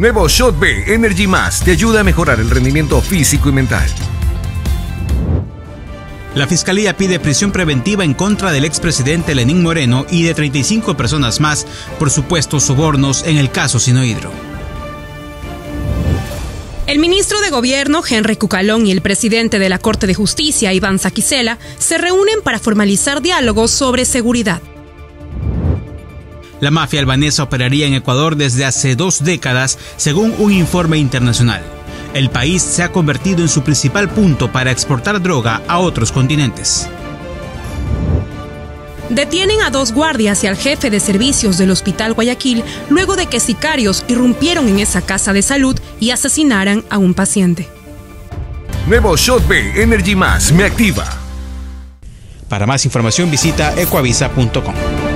Nuevo Shot B Energy Más te ayuda a mejorar el rendimiento físico y mental. La Fiscalía pide prisión preventiva en contra del expresidente Lenín Moreno y de 35 personas más por supuestos sobornos en el caso Sinohidro. El ministro de Gobierno, Henry Cucalón, y el presidente de la Corte de Justicia, Iván Saquicela, se reúnen para formalizar diálogos sobre seguridad. La mafia albanesa operaría en Ecuador desde hace dos décadas, según un informe internacional el país se ha convertido en su principal punto para exportar droga a otros continentes. Detienen a dos guardias y al jefe de servicios del Hospital Guayaquil luego de que sicarios irrumpieron en esa casa de salud y asesinaran a un paciente. Nuevo Shot B Energy Más me activa. Para más información visita ecoavisa.com.